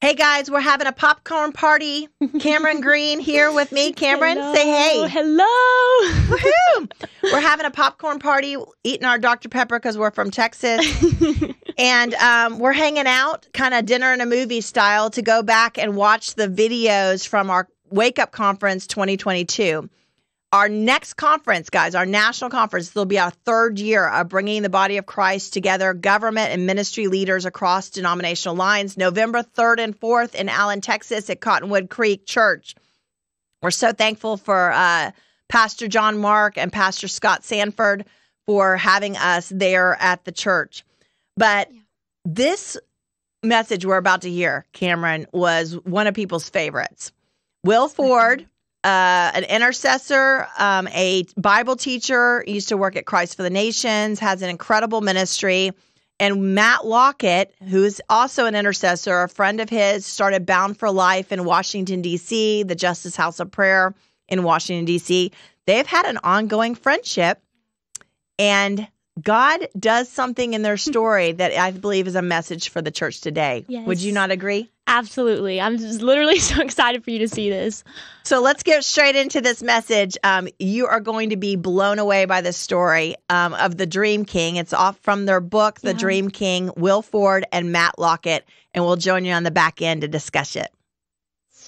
Hey guys, we're having a popcorn party. Cameron Green here with me. Cameron, Hello. say hey. Hello. Woohoo! We're having a popcorn party, eating our Dr. Pepper because we're from Texas. and um, we're hanging out, kind of dinner and a movie style, to go back and watch the videos from our Wake Up Conference 2022. Our next conference, guys, our national conference, this will be our third year of bringing the body of Christ together, government and ministry leaders across denominational lines, November 3rd and 4th in Allen, Texas at Cottonwood Creek Church. We're so thankful for uh, Pastor John Mark and Pastor Scott Sanford for having us there at the church. But this message we're about to hear, Cameron, was one of people's favorites. Will Ford, uh, an intercessor, um, a Bible teacher, used to work at Christ for the Nations, has an incredible ministry. And Matt Lockett, who's also an intercessor, a friend of his, started Bound for Life in Washington, D.C., the Justice House of Prayer in Washington, D.C. They've had an ongoing friendship. And God does something in their story that I believe is a message for the church today. Would you not agree? Absolutely. I'm just literally so excited for you to see this. So let's get straight into this message. Um, you are going to be blown away by the story um, of the Dream King. It's off from their book, The Yeah. Dream King, Will Ford and Matt Lockett, and we'll join you on the back end to discuss it.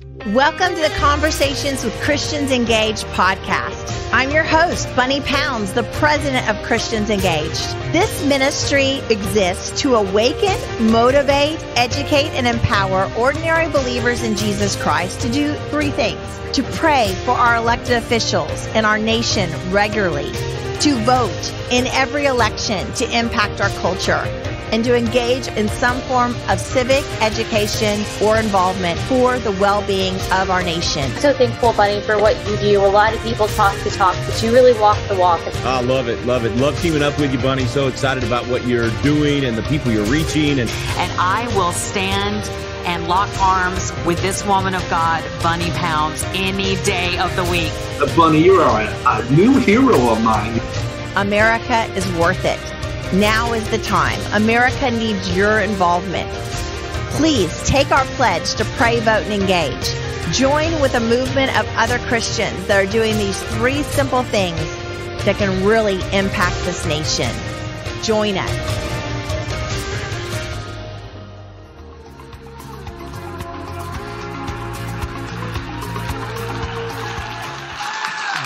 Welcome to the Conversations with Christians Engaged podcast. I'm your host, Bunny Pounds, the president of Christians Engaged. This ministry exists to awaken, motivate, educate, and empower ordinary believers in Jesus Christ to do three things to pray for our elected officials and our nation regularly, to vote in every election to impact our culture and to engage in some form of civic education or involvement for the well-being of our nation. so thankful, Bunny, for what you do. A lot of people talk the talk, but you really walk the walk. I love it, love it. Love teaming up with you, Bunny. So excited about what you're doing and the people you're reaching. And and I will stand and lock arms with this woman of God, Bunny Pounds, any day of the week. Bunny, you are a, a new hero of mine. America is worth it. Now is the time. America needs your involvement. Please take our pledge to pray, vote, and engage. Join with a movement of other Christians that are doing these three simple things that can really impact this nation. Join us.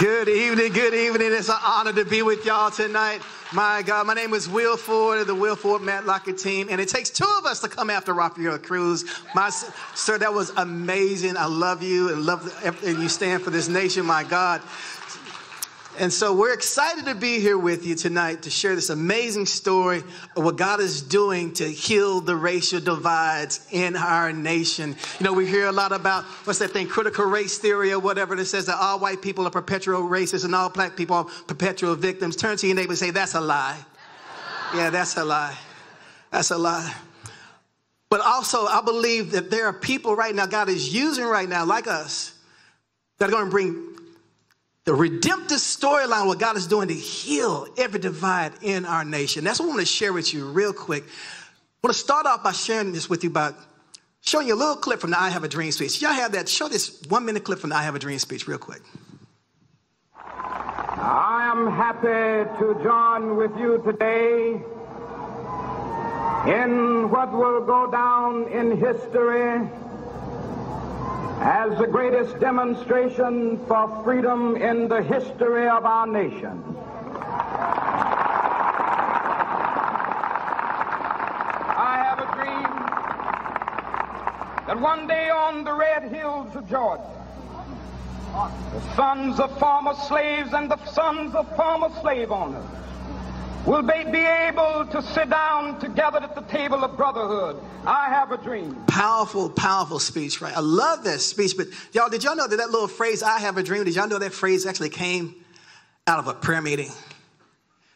Good evening, good evening. It's an honor to be with y'all tonight. My God, my name is Will Ford of the Will Ford Matt Lockett team, and it takes two of us to come after Rafael Cruz. My sir, that was amazing. I love you and love everything you stand for this nation, my God. And so we're excited to be here with you tonight to share this amazing story of what God is doing to heal the racial divides in our nation. You know, we hear a lot about what's that thing, critical race theory or whatever that says that all white people are perpetual racists and all black people are perpetual victims. Turn to your neighbor and say, that's a lie. Yeah, that's a lie. That's a lie. But also, I believe that there are people right now, God is using right now, like us, that are going to bring the redemptive storyline, what God is doing to heal every divide in our nation. That's what I want to share with you real quick. I want to start off by sharing this with you about showing you a little clip from the I Have a Dream speech. Y'all have that? Show this one minute clip from the I Have a Dream speech real quick. I am happy to join with you today in what will go down in history as the greatest demonstration for freedom in the history of our nation. I have a dream that one day on the red hills of Georgia, the sons of former slaves and the sons of former slave owners will be, able to sit down together table of brotherhood. I have a dream. Powerful, powerful speech, right? I love that speech. But y'all, did y'all know that that little phrase, I have a dream, did y'all know that phrase actually came out of a prayer meeting?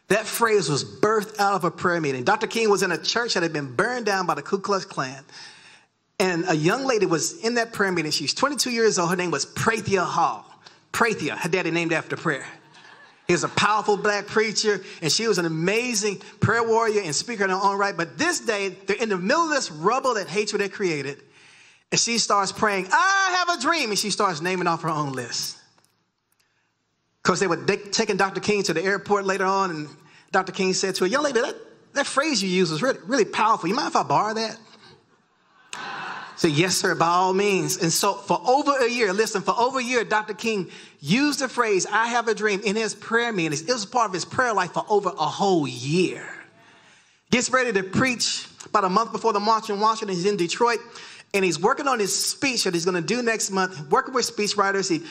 That phrase was birthed out of a prayer meeting. Dr. King was in a church that had been burned down by the Ku Klux Klan. And a young lady was in that prayer meeting. She's 22 years old. Her name was Prathia Hall. Prathia, her daddy named after prayer. He was a powerful black preacher, and she was an amazing prayer warrior and speaker in her own right. But this day, they're in the middle of this rubble that hatred had created. And she starts praying, I have a dream. And she starts naming off her own list. Because they were taking Dr. King to the airport later on, and Dr. King said to her, Young lady, that, that phrase you used was really, really powerful. You mind if I borrow that? Say, yes, sir, by all means. And so for over a year, listen, for over a year, Dr. King used the phrase, I have a dream in his prayer meetings. It was part of his prayer life for over a whole year. Gets ready to preach about a month before the march in Washington. He's in Detroit and he's working on his speech that he's going to do next month, working with speechwriters. He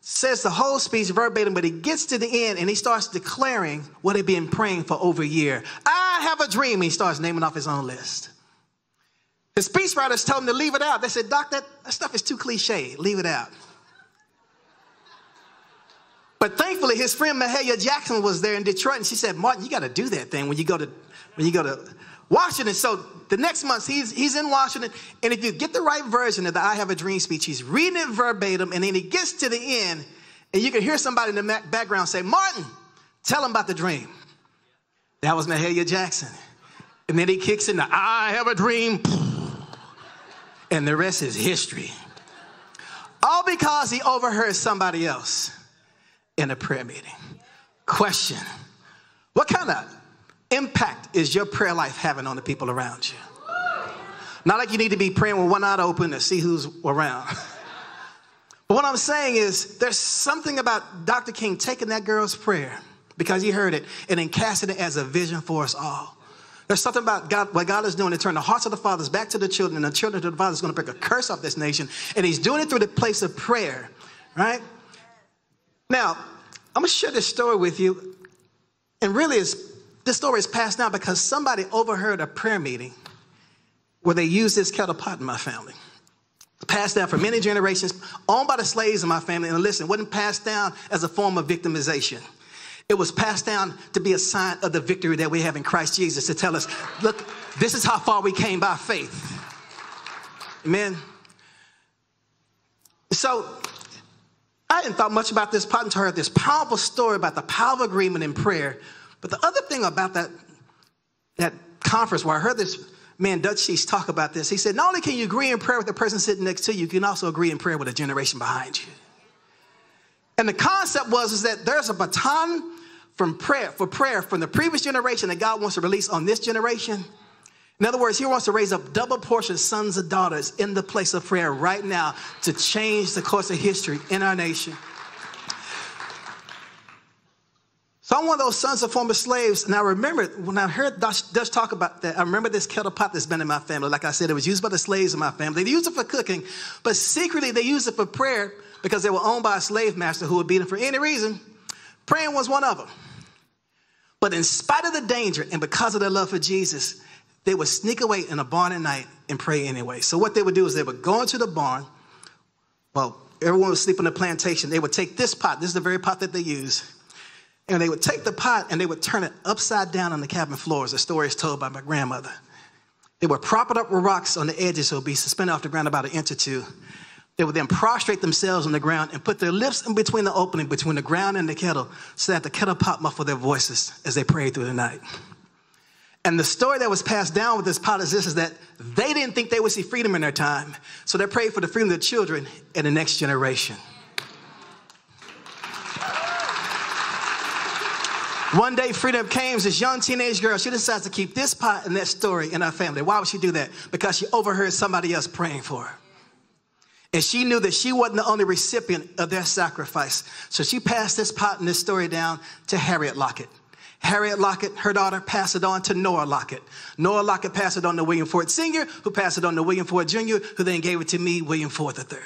says the whole speech verbatim, but he gets to the end and he starts declaring what he'd been praying for over a year. I have a dream. He starts naming off his own list. His speechwriters told him to leave it out. They said, Doc, that, that stuff is too cliche. Leave it out. But thankfully, his friend Mahalia Jackson was there in Detroit, and she said, Martin, you got to do that thing when you go to when you go to Washington. So the next month, he's he's in Washington, and if you get the right version of the "I Have a Dream" speech, he's reading it verbatim, and then he gets to the end, and you can hear somebody in the background say, "Martin, tell him about the dream." That was Mahalia Jackson, and then he kicks in the "I Have a Dream." And the rest is history. All because he overheard somebody else in a prayer meeting. Question What kind of impact is your prayer life having on the people around you? Not like you need to be praying with one eye open to see who's around. But what I'm saying is, there's something about Dr. King taking that girl's prayer because he heard it and then casting it as a vision for us all. There's something about God, what God is doing to turn the hearts of the fathers back to the children, and the children to the fathers is going to break a curse off this nation. And He's doing it through the place of prayer, right? Now, I'm going to share this story with you. And really, this story is passed down because somebody overheard a prayer meeting where they used this kettle pot in my family. Passed down for many generations, owned by the slaves in my family. And listen, wasn't passed down as a form of victimization. It was passed down to be a sign of the victory that we have in Christ Jesus to tell us, look, this is how far we came by faith. Amen. So I hadn't thought much about this pot until I heard this powerful story about the power of agreement in prayer. But the other thing about that, that conference where I heard this man, Dutch Sheets, talk about this, he said, not only can you agree in prayer with the person sitting next to you, you can also agree in prayer with a generation behind you. And the concept was is that there's a baton from prayer for prayer from the previous generation that God wants to release on this generation. In other words, He wants to raise up double portion sons and daughters in the place of prayer right now to change the course of history in our nation. So I'm one of those sons of former slaves, and I remember when I heard Dutch, Dutch, talk about that. I remember this kettle pot that's been in my family. Like I said, it was used by the slaves in my family. They used it for cooking, but secretly they used it for prayer because they were owned by a slave master who would beat them for any reason. Praying was one of them. But in spite of the danger and because of their love for Jesus, they would sneak away in a barn at night and pray anyway. So what they would do is they would go into the barn. Well, everyone would sleep on the plantation. They would take this pot. This is the very pot that they use. And they would take the pot and they would turn it upside down on the cabin floors. The story is told by my grandmother. They would prop it up with rocks on the edges so it would be suspended off the ground about an inch or two. They would then prostrate themselves on the ground and put their lips in between the opening between the ground and the kettle so that the kettle pot muffled their voices as they prayed through the night. And the story that was passed down with this pot is this is that they didn't think they would see freedom in their time. So they prayed for the freedom of the children and the next generation. One day, freedom came. This young teenage girl, she decides to keep this pot and that story in her family. Why would she do that? Because she overheard somebody else praying for her. And she knew that she wasn't the only recipient of their sacrifice. So she passed this pot and this story down to Harriet Lockett. Harriet Lockett, her daughter, passed it on to Noah Lockett. Noah Lockett passed it on to William Ford Sr., who passed it on to William Ford Jr., who then gave it to me, William Ford III.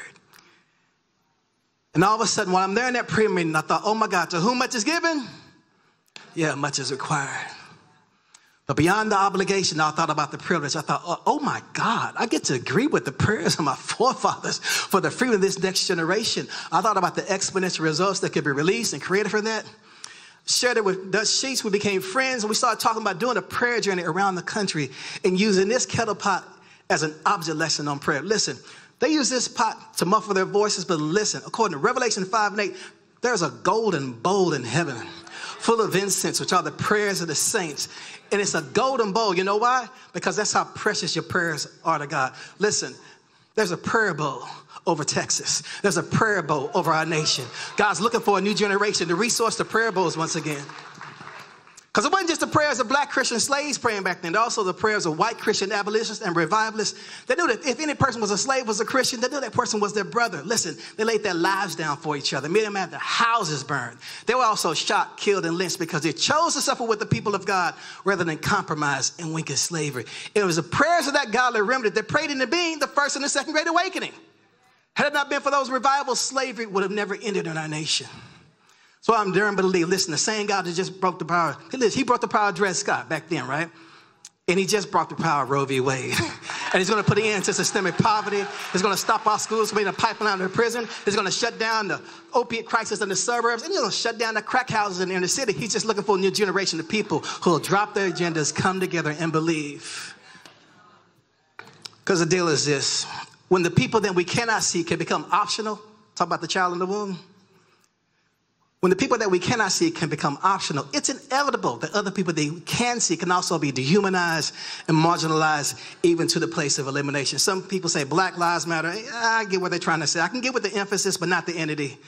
And all of a sudden, while I'm there in that prayer meeting, I thought, oh my God, to whom much is given? Yeah, much is required. But beyond the obligation, I thought about the privilege. I thought, oh, oh, my God, I get to agree with the prayers of my forefathers for the freedom of this next generation. I thought about the exponential results that could be released and created from that. Shared it with Dutch Sheets. We became friends and we started talking about doing a prayer journey around the country and using this kettle pot as an object lesson on prayer. Listen, they use this pot to muffle their voices, but listen, according to Revelation 5 and 8, there's a golden bowl in heaven full of incense, which are the prayers of the saints. And it's a golden bowl. You know why? Because that's how precious your prayers are to God. Listen, There's a prayer bowl over Texas. There's a prayer bowl over our nation. God's looking for a new generation to resource the prayer bowls once again. Because it wasn't just the prayers of black Christian slaves praying back then, also the prayers of white Christian abolitionists and revivalists. They knew that if any person was a slave, was a Christian, they knew that person was their brother. Listen, they laid their lives down for each other, made them have their houses burned. They were also shot, killed, and lynched because they chose to suffer with the people of God rather than compromise and wink at slavery. It was the prayers of that godly remnant that prayed into being the first and the second great awakening. Had it not been for those revivals, slavery would have never ended in our nation. So I'm daring believe. Listen, the same God that just broke the power, he brought the power of Dred Scott back then, right? And he just brought the power of Roe v. Wade. and he's going to put an end to systemic poverty. He's going to stop our schools from being a pipeline to prison. He's going to shut down the opiate crisis in the suburbs. And he's going to shut down the crack houses in the inner city. He's just looking for a new generation of people who will drop their agendas, come together, and believe. Because the deal is this when the people that we cannot see can become optional, talk about the child in the womb when the people that we cannot see can become optional, it's inevitable that other people they can see can also be dehumanized and marginalized, even to the place of elimination. Some people say Black Lives Matter. I get what they're trying to say. I can get with the emphasis, but not the entity.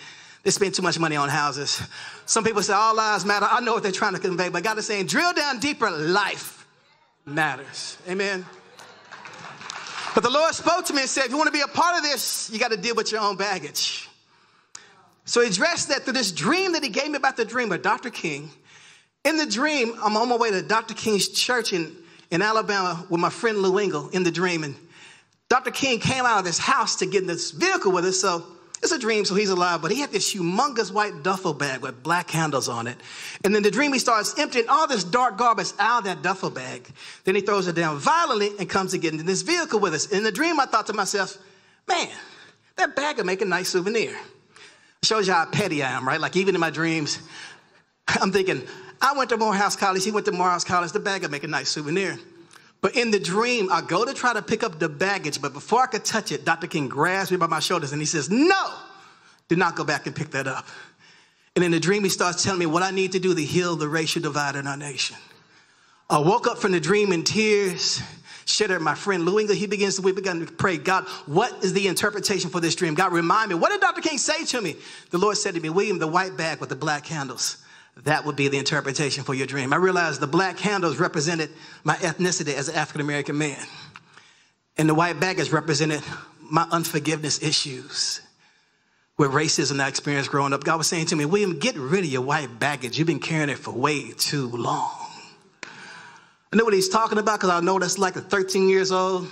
They spend too much money on houses. Some people say all lives matter. I know what they're trying to convey, but God is saying drill down deeper. Life matters. Amen. But the Lord spoke to me and said, if you want to be a part of this, you got to deal with your own baggage. So he addressed that through this dream that he gave me about the dream of Dr. King. In the dream, I'm on my way to Dr. King's church in, in Alabama with my friend Lou Engle in the dream. And Dr. King came out of this house to get in this vehicle with us. So it's a dream, so he's alive. But he had this humongous white duffel bag with black handles on it. And then the dream, he starts emptying all this dark garbage out of that duffel bag. Then he throws it down violently and comes to get into this vehicle with us. In the dream, I thought to myself, man, that bag would make a nice souvenir. Shows you how petty I am, right? Like even in my dreams, I'm thinking, I went to Morehouse College, he went to Morehouse College, the bag would make a nice souvenir. But in the dream, I go to try to pick up the baggage, but before I could touch it, Dr. King grabs me by my shoulders and he says, No, do not go back and pick that up. And in the dream, he starts telling me what I need to do to heal the racial divide in our nation. I woke up from the dream in tears shared my friend Lou Engle. He begins to, we began to pray, God, what is the interpretation for this dream? God, remind me, what did Dr. King say to me? The Lord said to me, William, the white bag with the black handles. That would be the interpretation for your dream. I realized the black handles represented my ethnicity as an African American man. And the white bag has represented my unforgiveness issues with racism I experienced growing up. God was saying to me, William, get rid of your white baggage. You've been carrying it for way too long. I know what he's talking about because I know that's like a 13 years old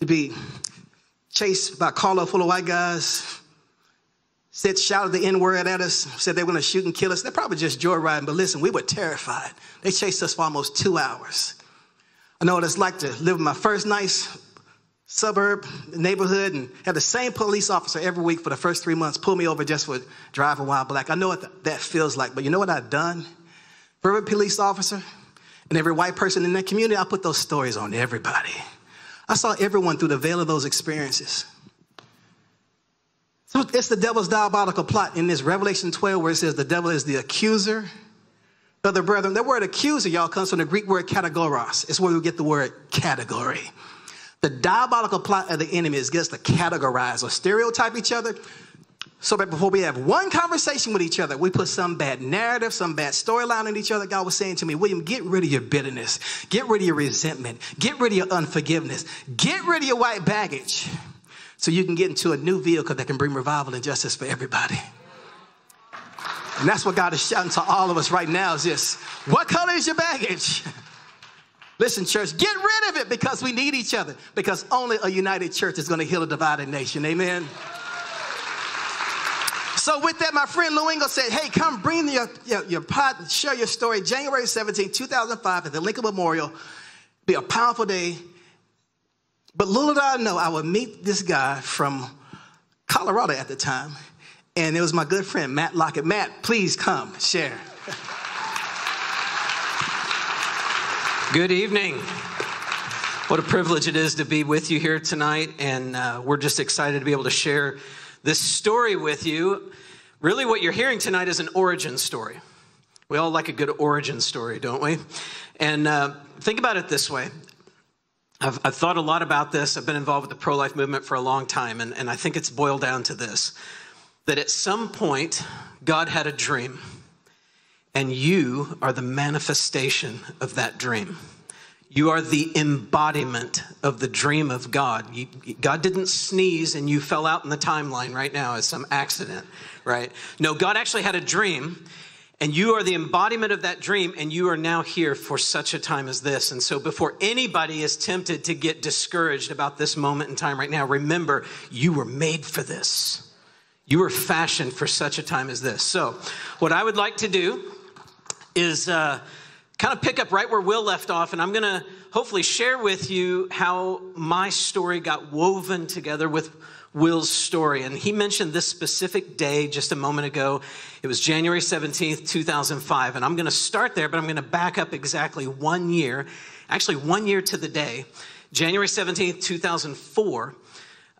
to be chased by a car full of white guys, said, shouted the N word at us, said they were going to shoot and kill us. They're probably just joyriding, but listen, we were terrified. They chased us for almost two hours. I know what it's like to live in my first nice suburb neighborhood and have the same police officer every week for the first three months pull me over just for driving while black. I know what that feels like, but you know what I've done? For every police officer, and every white person in that community, I put those stories on everybody. I saw everyone through the veil of those experiences. So it's the devil's diabolical plot in this Revelation 12 where it says the devil is the accuser of the brethren. That word accuser, y'all, comes from the Greek word kategoros. It's where we get the word category. The diabolical plot of the enemy is just to categorize or stereotype each other so that before we have one conversation with each other, we put some bad narrative, some bad storyline in each other. God was saying to me, William, get rid of your bitterness, get rid of your resentment, get rid of your unforgiveness, get rid of your white baggage so you can get into a new vehicle that can bring revival and justice for everybody. And that's what God is shouting to all of us right now is this what color is your baggage? Listen, church, get rid of it because we need each other, because only a united church is going to heal a divided nation. Amen. So with that, my friend Lou said, hey, come bring your, your, your pot and share your story. January 17, 2005 at the Lincoln Memorial. Be a powerful day. But little did I know, I would meet this guy from Colorado at the time. And it was my good friend, Matt Lockett. Matt, please come share. Good evening. What a privilege it is to be with you here tonight. And uh, we're just excited to be able to share this story with you. Really, what you're hearing tonight is an origin story. We all like a good origin story, don't we? And uh, think about it this way I've, I've thought a lot about this. I've been involved with the pro life movement for a long time, and, and I think it's boiled down to this that at some point, God had a dream, and you are the manifestation of that dream. You are the embodiment of the dream of God. You, God didn't sneeze and you fell out in the timeline right now as some accident, right? No, God actually had a dream and you are the embodiment of that dream, and you are now here for such a time as this. And so, before anybody is tempted to get discouraged about this moment in time right now, remember you were made for this. You were fashioned for such a time as this. So, what I would like to do is uh, kind of pick up right where Will left off, and I'm going to hopefully share with you how my story got woven together with Will's story. And he mentioned this specific day just a moment ago. It was January 17th, 2005. And I'm going to start there, but I'm going to back up exactly one year, actually, one year to the day. January 17th, 2004.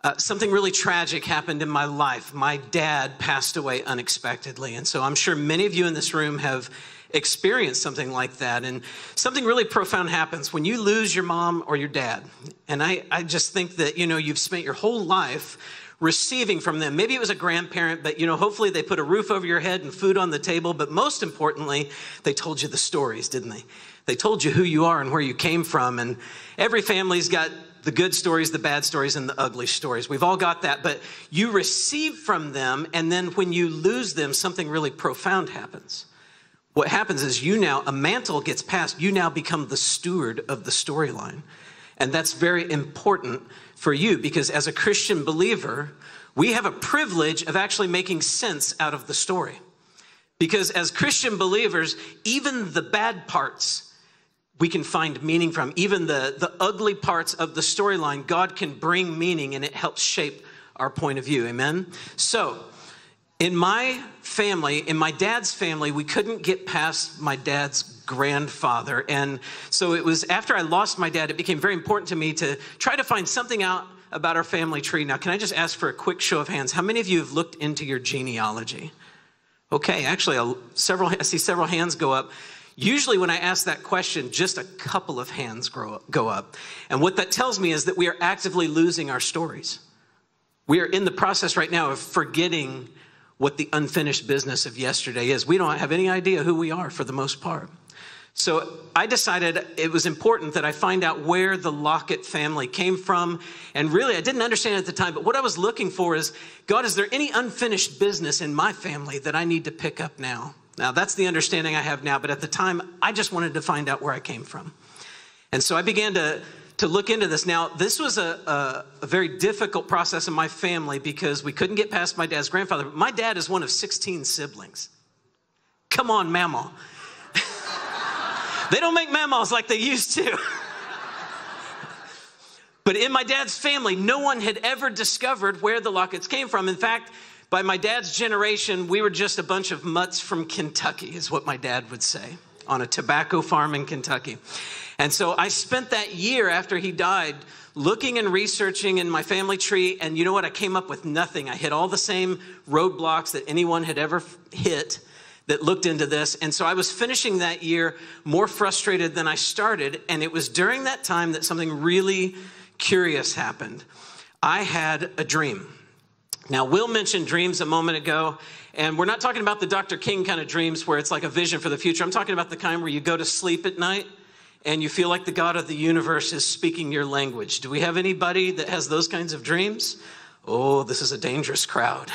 Uh, something really tragic happened in my life. My dad passed away unexpectedly. And so I'm sure many of you in this room have experienced something like that. And something really profound happens when you lose your mom or your dad. And I, I just think that, you know, you've spent your whole life receiving from them. Maybe it was a grandparent, but you know, hopefully they put a roof over your head and food on the table. But most importantly, they told you the stories, didn't they? They told you who you are and where you came from. And every family's got the good stories, the bad stories, and the ugly stories. We've all got that. But you receive from them, and then when you lose them, something really profound happens what happens is you now, a mantle gets passed, you now become the steward of the storyline. And that's very important for you because as a Christian believer, we have a privilege of actually making sense out of the story. Because as Christian believers, even the bad parts we can find meaning from, even the, the ugly parts of the storyline, God can bring meaning and it helps shape our point of view. Amen? So, in my family, in my dad's family, we couldn't get past my dad's grandfather. And so it was after I lost my dad, it became very important to me to try to find something out about our family tree. Now, can I just ask for a quick show of hands? How many of you have looked into your genealogy? Okay, actually, several, I see several hands go up. Usually, when I ask that question, just a couple of hands grow, go up. And what that tells me is that we are actively losing our stories. We are in the process right now of forgetting what the unfinished business of yesterday is. We don't have any idea who we are for the most part. So I decided it was important that I find out where the Lockett family came from. And really, I didn't understand at the time, but what I was looking for is God, is there any unfinished business in my family that I need to pick up now? Now, that's the understanding I have now, but at the time, I just wanted to find out where I came from. And so I began to to look into this. Now, this was a, a, a, very difficult process in my family because we couldn't get past my dad's grandfather. My dad is one of 16 siblings. Come on, mamaw. they don't make mamaws like they used to. but in my dad's family, no one had ever discovered where the Locketts came from. In fact, by my dad's generation, we were just a bunch of mutts from Kentucky, is what my dad would say, on a tobacco farm in Kentucky. And so I spent that year after he died looking and researching in my family tree. And you know what? I came up with nothing. I hit all the same roadblocks that anyone had ever hit that looked into this. And so I was finishing that year more frustrated than I started. And it was during that time that something really curious happened. I had a dream. Now, Will mentioned dreams a moment ago, and we're not talking about the Dr. King kind of dreams where it's like a vision for the future. I'm talking about the kind where you go to sleep at night and you feel like the God of the universe is speaking your language. Do we have anybody that has those kinds of dreams? Oh, this is a dangerous crowd.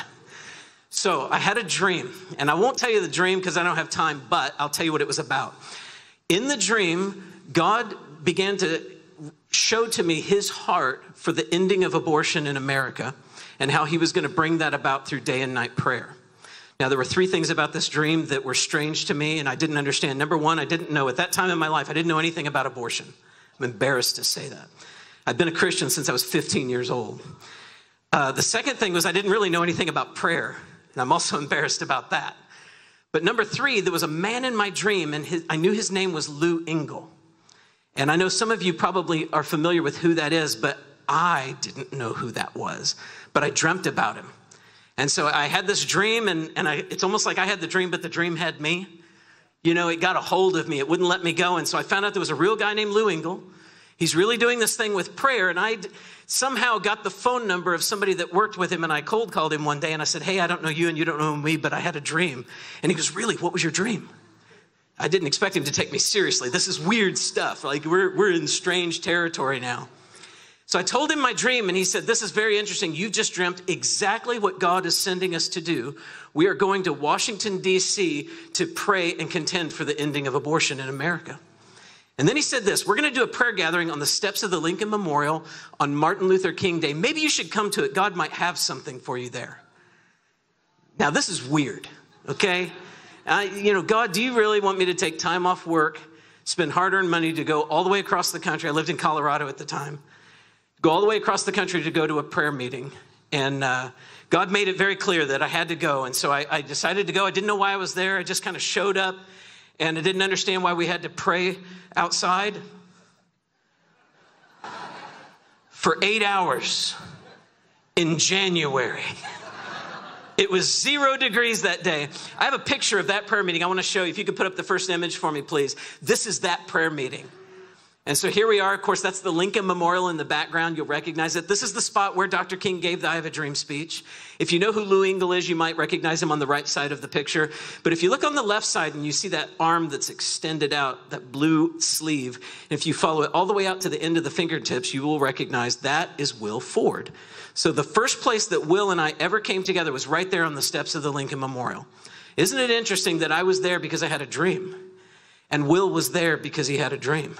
So I had a dream, and I won't tell you the dream because I don't have time, but I'll tell you what it was about. In the dream, God began to show to me his heart for the ending of abortion in America and how he was going to bring that about through day and night prayer. Now, there were three things about this dream that were strange to me and I didn't understand. Number one, I didn't know at that time in my life, I didn't know anything about abortion. I'm embarrassed to say that. I've been a Christian since I was 15 years old. Uh, the second thing was I didn't really know anything about prayer, and I'm also embarrassed about that. But number three, there was a man in my dream, and his, I knew his name was Lou Engle. And I know some of you probably are familiar with who that is, but I didn't know who that was. But I dreamt about him. And so I had this dream, and, and I, it's almost like I had the dream, but the dream had me. You know, it got a hold of me, it wouldn't let me go. And so I found out there was a real guy named Lou Engle. He's really doing this thing with prayer. And I somehow got the phone number of somebody that worked with him, and I cold called him one day and I said, Hey, I don't know you and you don't know me, but I had a dream. And he goes, Really? What was your dream? I didn't expect him to take me seriously. This is weird stuff. Like, we're, we're in strange territory now. So I told him my dream, and he said, This is very interesting. You've just dreamt exactly what God is sending us to do. We are going to Washington, D.C. to pray and contend for the ending of abortion in America. And then he said this We're going to do a prayer gathering on the steps of the Lincoln Memorial on Martin Luther King Day. Maybe you should come to it. God might have something for you there. Now, this is weird, okay? Uh, you know, God, do you really want me to take time off work, spend hard earned money to go all the way across the country? I lived in Colorado at the time go all the way across the country to go to a prayer meeting. And uh, God made it very clear that I had to go. And so I, I decided to go. I didn't know why I was there. I just kind of showed up and I didn't understand why we had to pray outside for eight hours in January. It was zero degrees that day. I have a picture of that prayer meeting I want to show you. If you could put up the first image for me, please. This is that prayer meeting. And so here we are. Of course, that's the Lincoln Memorial in the background. You'll recognize it. This is the spot where Dr. King gave the I Have a Dream speech. If you know who Lou Engle is, you might recognize him on the right side of the picture. But if you look on the left side and you see that arm that's extended out, that blue sleeve, and if you follow it all the way out to the end of the fingertips, you will recognize that is Will Ford. So the first place that Will and I ever came together was right there on the steps of the Lincoln Memorial. Isn't it interesting that I was there because I had a dream? And Will was there because he had a dream.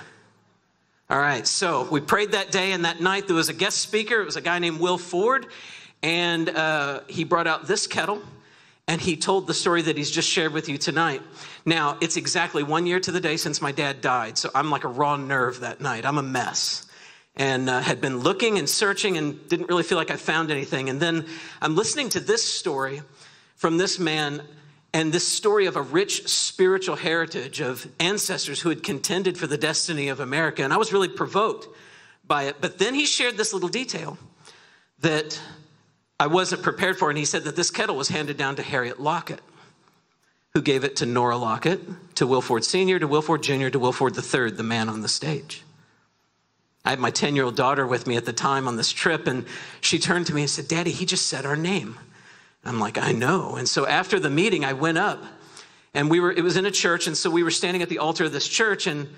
All right, so we prayed that day and that night. There was a guest speaker. It was a guy named Will Ford, and uh, he brought out this kettle and he told the story that he's just shared with you tonight. Now, it's exactly one year to the day since my dad died, so I'm like a raw nerve that night. I'm a mess. And uh, had been looking and searching and didn't really feel like I found anything. And then I'm listening to this story from this man and this story of a rich spiritual heritage of ancestors who had contended for the destiny of America. And I was really provoked by it. But then he shared this little detail that I wasn't prepared for. And he said that this kettle was handed down to Harriet Lockett, who gave it to Noah Lockett, to Will Ford Sr., to Will Ford Jr., to Will Ford III, the man on the stage. I had my 10 year old daughter with me at the time on this trip, and she turned to me and said, Daddy, he just said our name. I'm like, I know. And so after the meeting, I went up and we were, it was in a church. And so we were standing at the altar of this church and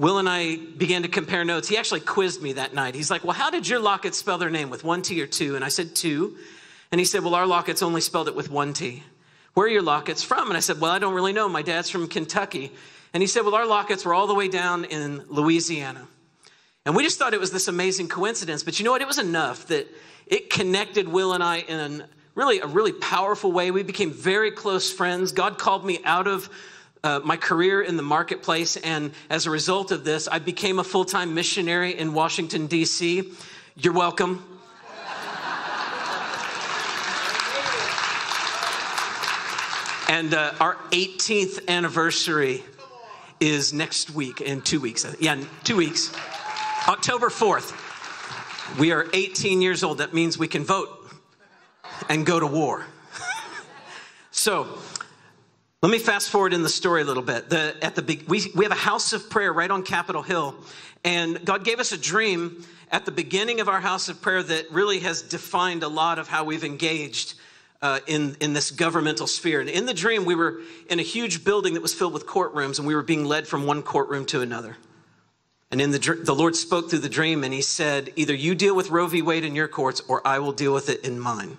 Will and I began to compare notes. He actually quizzed me that night. He's like, Well, how did your Lockett spell their name? With one T or two? And I said, Two. And he said, Well, our Lockets only spelled it with one T. Where are your Lockets from? And I said, Well, I don't really know. My dad's from Kentucky. And he said, Well, our Lockets were all the way down in Louisiana. And we just thought it was this amazing coincidence. But you know what? It was enough that it connected Will and I in really a really powerful way. We became very close friends. God called me out of uh, my career in the marketplace, and as a result of this, I became a full time missionary in Washington, D.C. You're welcome. and uh, our 18th anniversary is next week, in two weeks. Yeah, two weeks. October 4th. We are 18 years old. That means we can vote and go to war. so, let me fast forward in the story a little bit. The, at the, we, we have a house of prayer right on Capitol Hill, and God gave us a dream at the beginning of our house of prayer that really has defined a lot of how we've engaged uh, in, in this governmental sphere. And in the dream, we were in a huge building that was filled with courtrooms, and we were being led from one courtroom to another. And in the, the Lord spoke through the dream, and He said, Either you deal with Roe v. Wade in your courts, or I will deal with it in mine.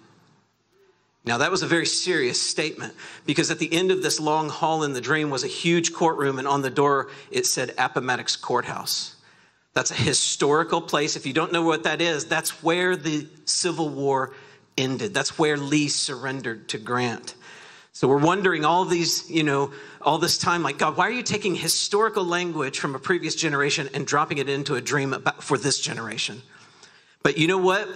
Now, that was a very serious statement because at the end of this long hall in the dream was a huge courtroom, and on the door it said Appomattox Courthouse. That's a historical place. If you don't know what that is, that's where the Civil War ended. That's where Lee surrendered to Grant. So we're wondering all these, you know, all this time, like, God, why are you taking historical language from a previous generation and dropping it into a dream about, for this generation? But you know what?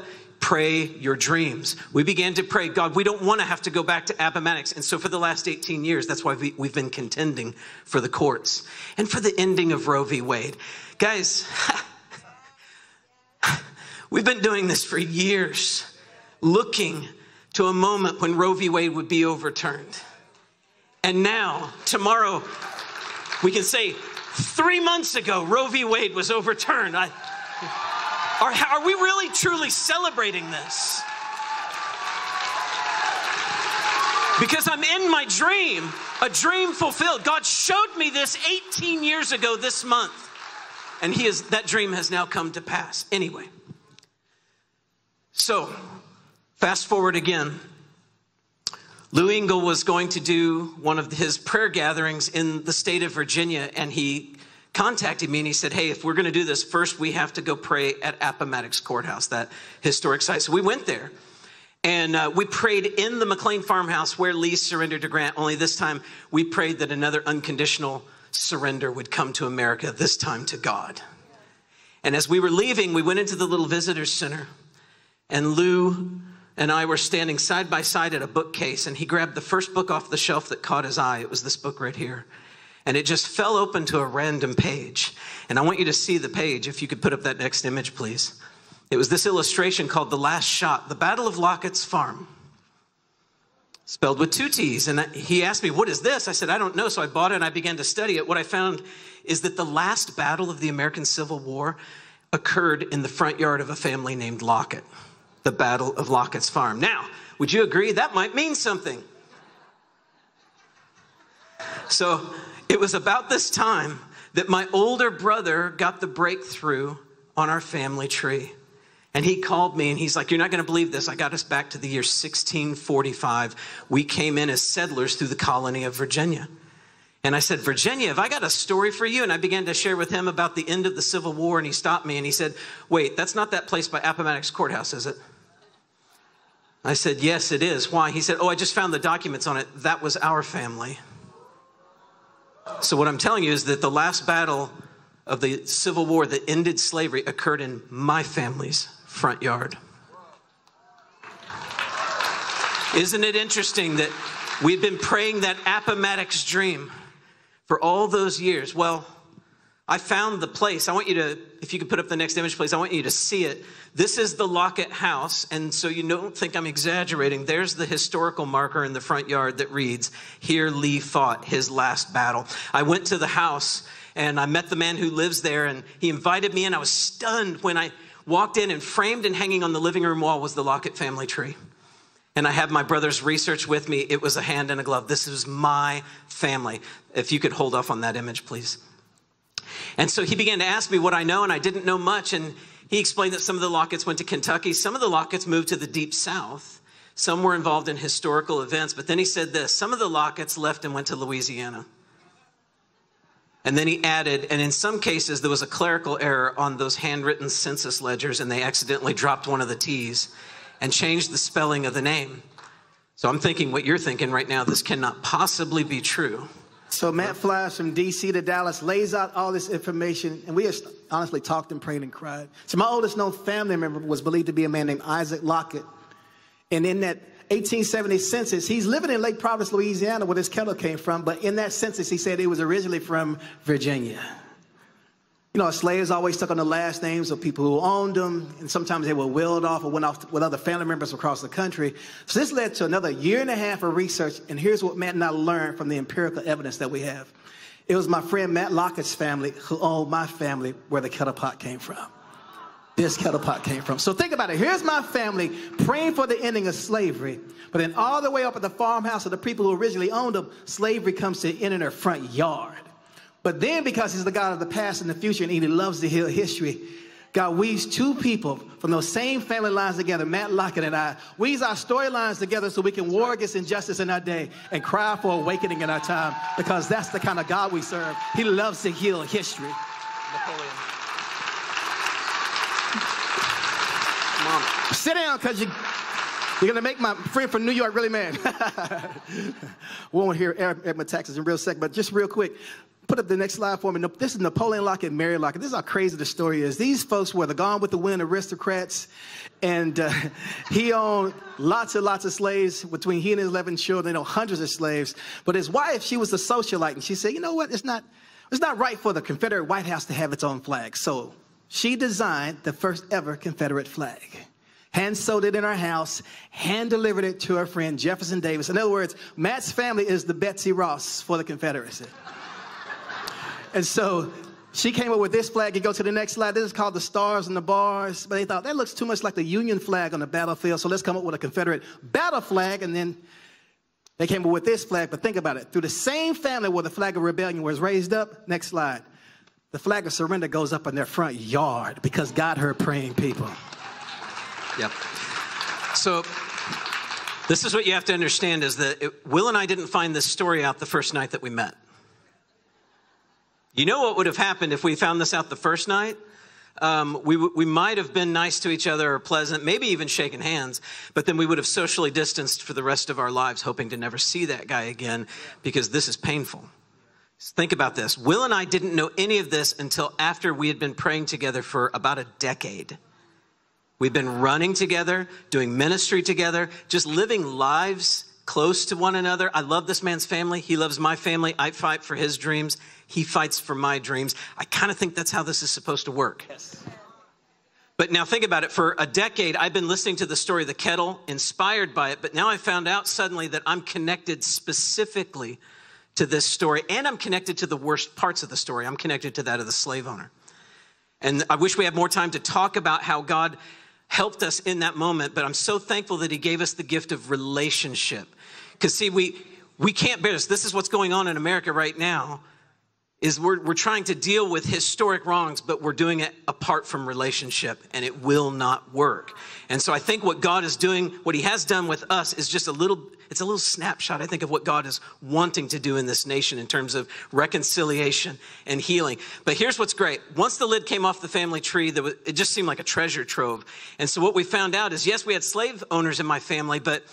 Pray your dreams. We began to pray, God, we don't want to have to go back to Appomattox. And so for the last 18 years, that's why we, we've been contending for the courts and for the ending of Roe v. Wade. Guys, we've been doing this for years, looking to a moment when Roe v. Wade would be overturned. And now, tomorrow, we can say, Three months ago, Roe v. Wade was overturned. I, are, are we really truly celebrating this? Because I'm in my dream, a dream fulfilled. God showed me this 18 years ago this month. And he is, that dream has now come to pass. Anyway. So, fast forward again. Lou Engle was going to do one of his prayer gatherings in the state of Virginia, and he contacted me and he said, Hey, if we're going to do this, first we have to go pray at Appomattox Courthouse, that historic site. So we went there. And uh, we prayed in the McLean farmhouse where Lee surrendered to Grant, only this time we prayed that another unconditional surrender would come to America, this time to God. And as we were leaving, we went into the little visitor center, and Lou and I were standing side by side at a bookcase, and he grabbed the first book off the shelf that caught his eye. It was this book right here. And it just fell open to a random page. And I want you to see the page. If you could put up that next image, please. It was this illustration called The Last Shot, the Battle of Lockett's Farm. Spelled with two T's. And he asked me, What is this? I said, I don't know. So I bought it and I began to study it. What I found is that the last battle of the American Civil War occurred in the front yard of a family named Lockett, the Battle of Lockett's Farm. Now, would you agree that might mean something? So it was about this time that my older brother got the breakthrough on our family tree. And he called me and he's like, You're not going to believe this. I got us back to the year 1645. We came in as settlers through the colony of Virginia. And I said, Virginia, have I got a story for you? And I began to share with him about the end of the Civil War. And he stopped me and he said, Wait, that's not that place by Appomattox Courthouse, is it? I said, Yes, it is. Why? He said, Oh, I just found the documents on it. That was our family. So, what I'm telling you is that the last battle of the Civil War that ended slavery occurred in my family's front yard. Isn't it interesting that we've been praying that Appomattox dream for all those years? Well, I found the place. I want you to, if you could put up the next image, please, I want you to see it. This is the Lockett house, and so you don't think I'm exaggerating. There's the historical marker in the front yard that reads, Here Lee fought his last battle. I went to the house and I met the man who lives there, and he invited me in. I was stunned when I walked in, and framed and hanging on the living room wall was the Lockett family tree. And I had my brother's research with me. It was a hand and a glove. This is my family. If you could hold off on that image, please. And so he began to ask me what I know, and I didn't know much. And he explained that some of the Lockets went to Kentucky, some of the Lockets moved to the deep south, some were involved in historical events. But then he said this some of the Lockets left and went to Louisiana. And then he added, and in some cases, there was a clerical error on those handwritten census ledgers, and they accidentally dropped one of the T's and changed the spelling of the name. So I'm thinking what you're thinking right now this cannot possibly be true. So Matt flies from DC to Dallas, lays out all this information, and we just honestly talked and prayed and cried. So my oldest known family member was believed to be a man named Isaac Lockett. And in that 1870 census, he's living in Lake Providence, Louisiana, where this kettle came from. But in that census, he said it was originally from Virginia. You know, slaves always took on the last names of people who owned them, and sometimes they were willed off or went off with other family members across the country. So this led to another year and a half of research, and here's what Matt and I learned from the empirical evidence that we have. It was my friend Matt Lockett's family who owned my family where the kettle pot came from this kettle pot came from. So think about it. Here's my family praying for the ending of slavery. But then all the way up at the farmhouse of the people who originally owned them, slavery comes to end in their front yard. But then because he's the God of the past and the future and he loves to heal history, God weaves two people from those same family lines together, Matt Lockett and I, weaves our storylines together so we can war against injustice in our day and cry for awakening in our time because that's the kind of God we serve. He loves to heal history. Napoleon. Mom. Sit down, because you, you're going to make my friend from New York really mad. we won't hear Edmund Texas in real sec, but just real quick. Put up the next slide for me. This is Napoleon Lockett and Mary Lockett. This is how crazy the story is. These folks were the Gone with the Wind aristocrats, and uh, he owned lots and lots of slaves between he and his 11 children, you know, hundreds of slaves. But his wife, she was a socialite, and she said, you know what, it's not, it's not right for the Confederate White House to have its own flag. So she designed the first ever Confederate flag. Hand sewed it in her house, hand delivered it to her friend Jefferson Davis. In other words, Matt's family is the Betsy Ross for the Confederacy. And so she came up with this flag. You go to the next slide. This is called the Stars and the Bars. But they thought that looks too much like the Union flag on the battlefield. So let's come up with a Confederate battle flag. And then they came up with this flag. But think about it. Through the same family where the flag of rebellion was raised up, next slide, the flag of surrender goes up in their front yard because God heard praying people. Yep. So this is what you have to understand is that it, Will and I didn't find this story out the first night that we met. You know what would have happened if we found this out the first night? Um, we, we might have been nice to each other or pleasant, maybe even shaken hands, but then we would have socially distanced for the rest of our lives, hoping to never see that guy again because this is painful. Think about this. Will and I didn't know any of this until after we had been praying together for about a decade. We've been running together, doing ministry together, just living lives close to one another. I love this man's family. He loves my family. I fight for his dreams. He fights for my dreams. I kind of think that's how this is supposed to work. Yes. But now think about it. For a decade, I've been listening to the story of the kettle, inspired by it, but now I found out suddenly that I'm connected specifically to this story, and I'm connected to the worst parts of the story. I'm connected to that of the slave owner. And I wish we had more time to talk about how God helped us in that moment, but I'm so thankful that He gave us the gift of relationship. Because, see, we, we can't bear this. This is what's going on in America right now is we're, we're trying to deal with historic wrongs, but we're doing it apart from relationship, and it will not work. And so I think what God is doing, what He has done with us, is just a little, it's a little snapshot, I think, of what God is wanting to do in this nation in terms of reconciliation and healing. But here's what's great. Once the lid came off the family tree, it just seemed like a treasure trove. And so what we found out is, yes, we had slave owners in my family, but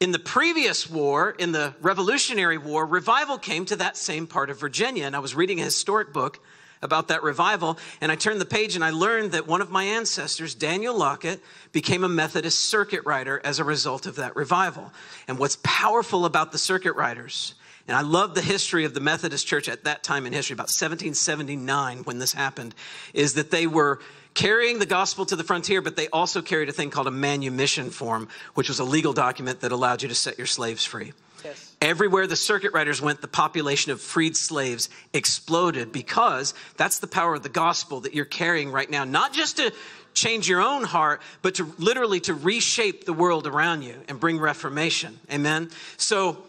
in the previous war, in the Revolutionary War, revival came to that same part of Virginia. And I was reading a historic book about that revival, and I turned the page and I learned that one of my ancestors, Daniel Lockett, became a Methodist circuit rider as a result of that revival. And what's powerful about the circuit riders, and I love the history of the Methodist Church at that time in history, about 1779 when this happened, is that they were carrying the gospel to the frontier, but they also carried a thing called a manumission form, which was a legal document that allowed you to set your slaves free. Yes. Everywhere the circuit riders went, the population of freed slaves exploded because that's the power of the gospel that you're carrying right now. Not just to change your own heart, but to literally to reshape the world around you and bring reformation. Amen. So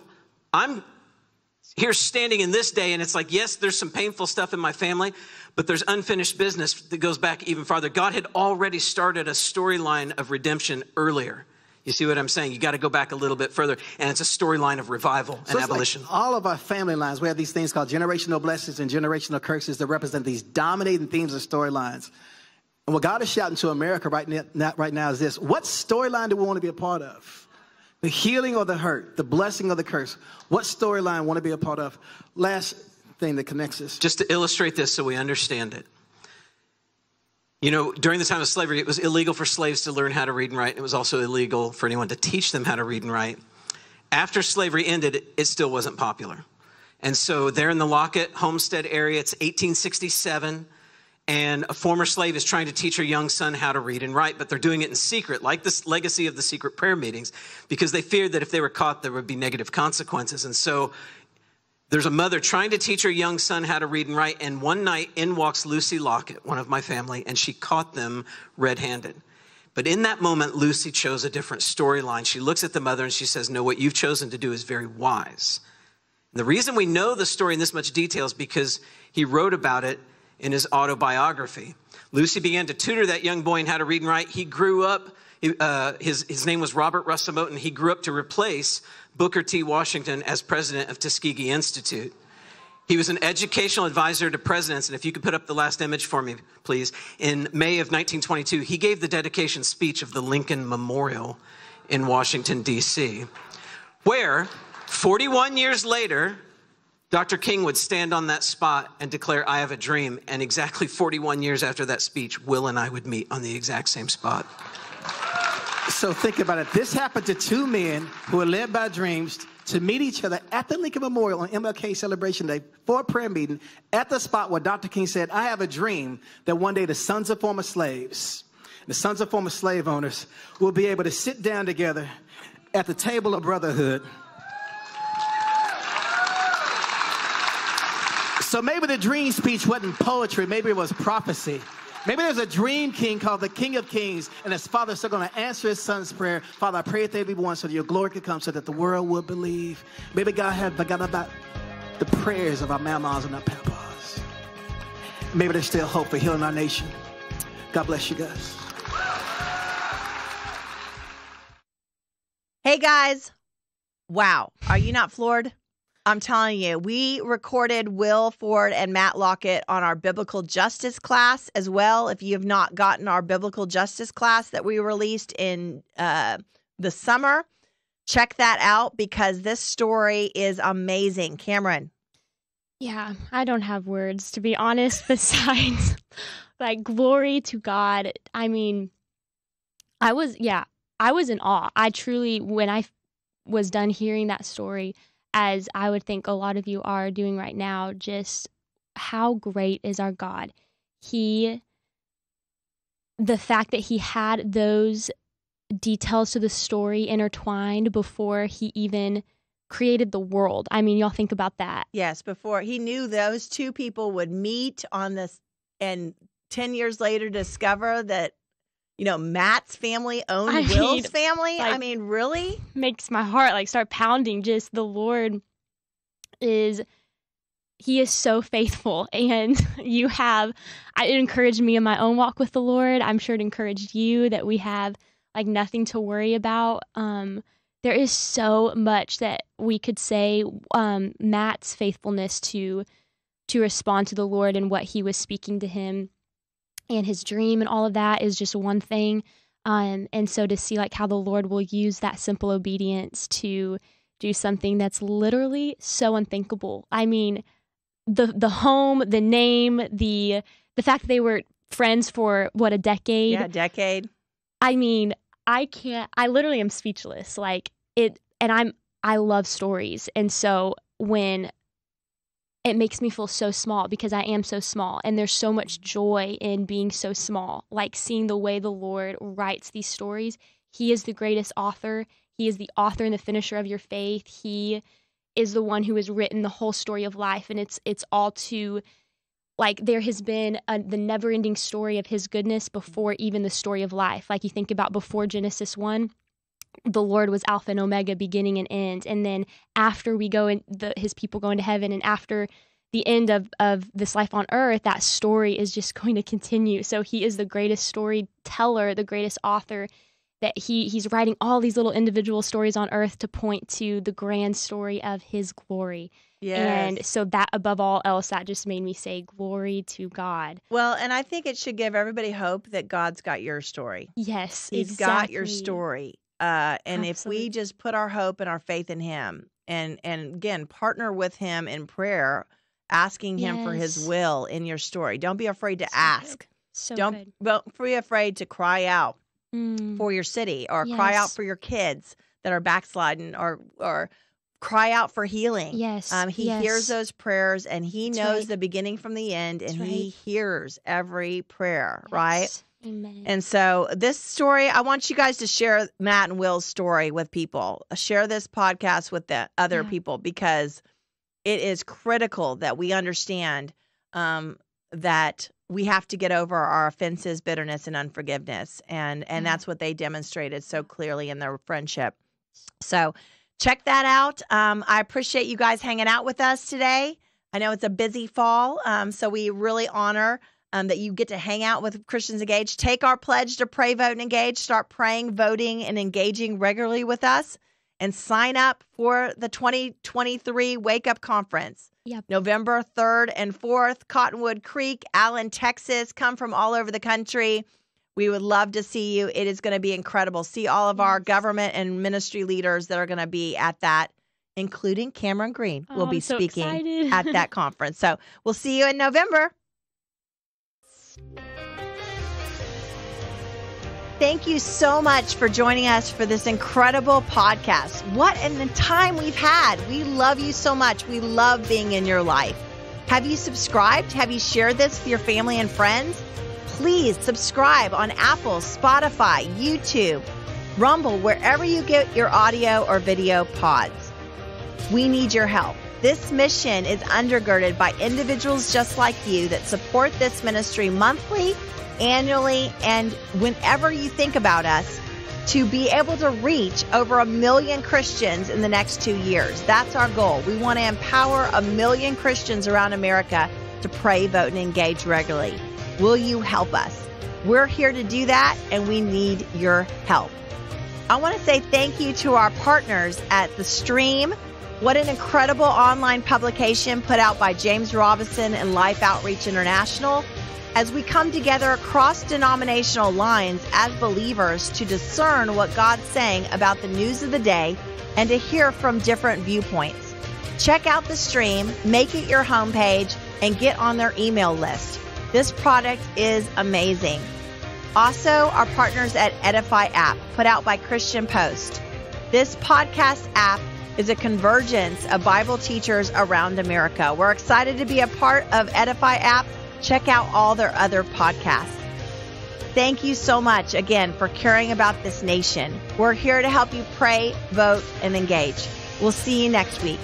I'm here standing in this day, and it's like, yes, there's some painful stuff in my family, but there's unfinished business that goes back even farther. God had already started a storyline of redemption earlier. You see what I'm saying? You got to go back a little bit further, and it's a storyline of revival and so abolition. Like all of our family lines, we have these things called generational blessings and generational curses that represent these dominating themes of storylines. And what God is shouting to America right now, right now is this: What storyline do we want to be a part of? The healing or the hurt, the blessing or the curse? What storyline want to be a part of? Last thing that connects us. Just to illustrate this so we understand it. You know, during the time of slavery, it was illegal for slaves to learn how to read and write. It was also illegal for anyone to teach them how to read and write. After slavery ended, it still wasn't popular. And so they're in the Lockett Homestead area. It's 1867 and a former slave is trying to teach her young son how to read and write, but they're doing it in secret, like this legacy of the secret prayer meetings, because they feared that if they were caught, there would be negative consequences. And so there's a mother trying to teach her young son how to read and write, and one night in walks Lucy Lockett, one of my family, and she caught them red handed. But in that moment, Lucy chose a different storyline. She looks at the mother and she says, No, what you've chosen to do is very wise. And the reason we know the story in this much detail is because he wrote about it in his autobiography. Lucy began to tutor that young boy in how to read and write. He grew up, uh, his, his name was Robert Russell Moton. He grew up to replace Booker T. Washington as president of Tuskegee Institute. He was an educational advisor to presidents, and if you could put up the last image for me, please. In May of 1922, he gave the dedication speech of the Lincoln Memorial in Washington, D.C., where 41 years later, Dr. King would stand on that spot and declare, I have a dream. And exactly 41 years after that speech, Will and I would meet on the exact same spot. So think about it. This happened to two men who were led by dreams to meet each other at the Lincoln Memorial on MLK Celebration Day for a prayer meeting at the spot where Dr. King said, I have a dream that one day the sons of former slaves, the sons of former slave owners, will be able to sit down together at the table of brotherhood. So maybe the dream speech wasn't poetry, maybe it was prophecy. Maybe there's a dream king called the King of Kings, and his father's still going to answer his son's prayer. Father, I pray that they be one so that your glory could come so that the world will believe. Maybe God had forgotten about the prayers of our mamas and our papas. Maybe there's still hope for healing our nation. God bless you guys. Hey guys. Wow. Are you not floored? I'm telling you, we recorded Will Ford and Matt Lockett on our biblical justice class as well. If you have not gotten our biblical justice class that we released in uh, the summer, check that out because this story is amazing. Cameron. Yeah, I don't have words to be honest, besides like glory to God. I mean, I was, yeah, I was in awe. I truly, when I was done hearing that story, as I would think a lot of you are doing right now, just how great is our God. He, the fact that he had those details to the story intertwined before he even created the world. I mean, y'all think about that. Yes, before he knew those two people would meet on this and 10 years later discover that you know Matt's family owned I Will's mean, family. I mean, really? makes my heart like start pounding just the lord is he is so faithful and you have I, it encouraged me in my own walk with the lord i'm sure it encouraged you that we have like nothing to worry about um there is so much that we could say um matt's faithfulness to to respond to the lord and what he was speaking to him and his dream and all of that is just one thing um, and so to see like how the Lord will use that simple obedience to do something that's literally so unthinkable. I mean, the the home, the name, the the fact that they were friends for what a decade. Yeah, a decade. I mean, I can't I literally am speechless. Like it and I'm I love stories. And so when it makes me feel so small because I am so small and there's so much joy in being so small. Like seeing the way the Lord writes these stories. He is the greatest author. He is the author and the finisher of your faith. He is the one who has written the whole story of life and it's it's all to like there has been a, the never-ending story of his goodness before even the story of life like you think about before genesis 1 the lord was alpha and omega beginning and end and then after we go in the his people go into heaven and after the end of of this life on earth that story is just going to continue so he is the greatest storyteller the greatest author that he he's writing all these little individual stories on earth to point to the grand story of his glory Yes. and so that above all else, that just made me say, Glory to God. Well, and I think it should give everybody hope that God's got your story. Yes. He's got your story. Uh, and if we just put our hope and our faith in Him, and and again partner with Him in prayer, asking Him for His will in your story. Don't be afraid to So good. ask. So Don't good. don't be afraid to cry out Mm, for your city or cry out for your kids that are backsliding or or cry out for healing. yes. Um, he hears those prayers and he That's knows right. the beginning from the end and he hears every prayer, right? Amen. And so, this story, I want you guys to share Matt and Will's story with people. Share this podcast with the other Yeah. people because it is critical that we understand um, that we have to get over our offenses, bitterness, and unforgiveness, and and Yeah. that's what they demonstrated so clearly in their friendship. So, check that out. Um, I appreciate you guys hanging out with us today. I know it's a busy fall, um, so we really honor um, that you get to hang out with Christians Engaged. Take our pledge to pray, vote, and engage. Start praying, voting, and engaging regularly with us, and sign up for the 2023 Wake Up Conference. Yep. November 3rd and 4th, Cottonwood Creek, Allen, Texas. Come from all over the country. We would love to see you. It is going to be incredible. See all of our government and ministry leaders that are going to be at that, including Cameron Green, will Oh, be I'm so speaking at that conference. So we'll see you in November. Thank you so much for joining us for this incredible podcast. What an time we've had. We love you so much. We love being in your life. Have you subscribed? Have you shared this with your family and friends? Please subscribe on Apple, Spotify, YouTube, Rumble, wherever you get your audio or video pods. We need your help. This mission is undergirded by individuals just like you that support this ministry monthly, annually, and whenever you think about us to be able to reach over a million Christians in the next two years. That's our goal. We want to empower a million Christians around America to pray, vote, and engage regularly. Will you help us? We're here to do that, and we need your help. I want to say thank you to our partners at The Stream. What an incredible online publication put out by James Robison and Life Outreach International as we come together across denominational lines as believers to discern what God's saying about the news of the day and to hear from different viewpoints. Check out the stream, make it your homepage, and get on their email list. This product is amazing. Also, our partners at Edify app, put out by Christian Post. This podcast app is a convergence of Bible teachers around America. We're excited to be a part of Edify app Check out all their other podcasts. Thank you so much again for caring about this nation. We're here to help you pray, vote, and engage. We'll see you next week.